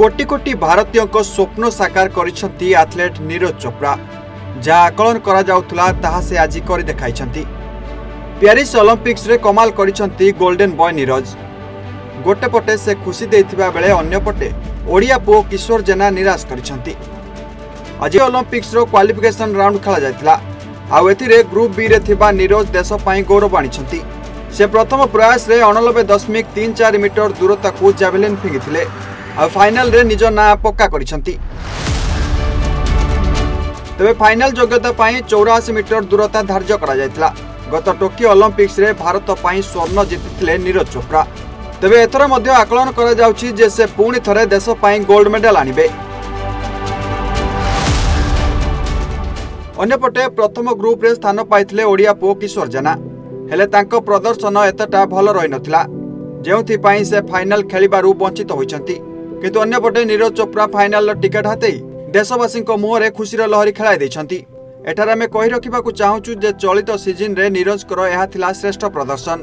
কোটি কোটি ভারতীয় স্বপ্ন সাকার করেছেন আথলেট নীরজ চোপড়া যা আকলন করা যাওয়া তাহা সে আজ করে দেখাই প্যারিস অলিম্পিক্সরে কমাল করেছেন গোল্ডেন বয় নীরজ গোটে পটে সে খুশি দেওয়া বেড়ে অন্যপটে ওড়িয়া পুয় কিশোর জেনা নিরাশ করেছেন আজ অলিম্পিক্সর কোয়ালিফিকেসন রাউন্ড খেলা যাই আউরে গ্রুপ বি রে নীরজ দেশ গৌরব আনিছেন সে প্রথম প্রয়াসে অনলবে দশমিক তিন চারি মিটর দূরতা জাভেলিন ফিঙ্গি ଆଉ ଫାଇନାଲରେ ନିଜ ନାଁ ପକ୍କା କରିଛନ୍ତି ତେବେ ଫାଇନାଲ ଯୋଗ୍ୟତା ପାଇଁ ଚଉରାଅଶୀ ମିଟର ଦୂରତା ଧାର୍ଯ୍ୟ କରାଯାଇଥିଲା ଗତ ଟୋକିଓ ଅଲମ୍ପିକ୍ସରେ ଭାରତ ପାଇଁ ସ୍ୱର୍ଣ୍ଣ ଜିତିଥିଲେ ନିରଜ ଚୋପ୍ରା ତେବେ ଏଥର ମଧ୍ୟ ଆକଳନ କରାଯାଉଛି ଯେ ସେ ପୁଣି ଥରେ ଦେଶ ପାଇଁ ଗୋଲ୍ଡ ମେଡାଲ ଆଣିବେ ଅନ୍ୟପଟେ ପ୍ରଥମ ଗ୍ରୁପରେ ସ୍ଥାନ ପାଇଥିଲେ ଓଡ଼ିଆ ପୁଅ କିଶୋର ଜେନା ହେଲେ ତାଙ୍କ ପ୍ରଦର୍ଶନ ଏତେଟା ଭଲ ରହିନଥିଲା ଯେଉଁଥିପାଇଁ ସେ ଫାଇନାଲ ଖେଳିବାରୁ ବଞ୍ଚିତ ହୋଇଛନ୍ତି କିନ୍ତୁ ଅନ୍ୟପଟେ ନିରଜ ଚୋପ୍ରା ଫାଇନାଲର ଟିକେଟ୍ ହାତେଇ ଦେଶବାସୀଙ୍କ ମୁହଁରେ ଖୁସିର ଲହରୀ ଖେଳାଇ ଦେଇଛନ୍ତି ଏଠାରେ ଆମେ କହି ରଖିବାକୁ ଚାହୁଁଛୁ ଯେ ଚଳିତ ସିଜିନ୍ରେ ନିରଜଙ୍କର ଏହା ଥିଲା ଶ୍ରେଷ୍ଠ ପ୍ରଦର୍ଶନ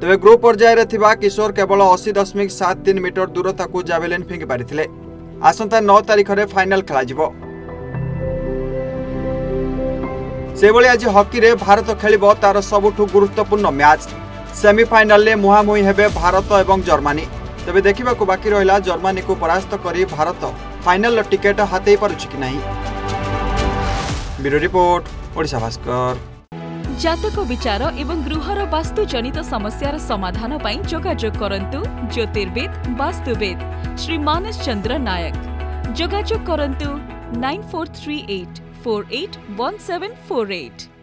ତେବେ ଗ୍ରୁପ୍ ପର୍ଯ୍ୟାୟରେ ଥିବା କିଶୋର କେବଳ ଅଶୀ ଦଶମିକ ସାତ ତିନି ମିଟର ଦୂରତାକୁ ଜାଭେଲିନ୍ ଫିଙ୍ଗି ପାରିଥିଲେ ଆସନ୍ତା ନଅ ତାରିଖରେ ଫାଇନାଲ ଖେଳାଯିବ ସେଭଳି ଆଜି ହକିରେ ଭାରତ ଖେଳିବ ତା'ର ସବୁଠୁ ଗୁରୁତ୍ୱପୂର୍ଣ୍ଣ ମ୍ୟାଚ୍ ସେମିଫାଇନାଲରେ ମୁହାଁମୁହିଁ ହେବେ ଭାରତ ଏବଂ ଜର୍ମାନୀ तेज देखा बाकी रहा जर्मानी को परास्त कर भारत फाइनाल टिकेट हाते जतक विचार एवं गृह वास्तु जनित समस्या समाधान जोाजोग करूँ ज्योतिर्विद वास्तुविद श्री मानस चंद्र नायक जोाजोग करूँ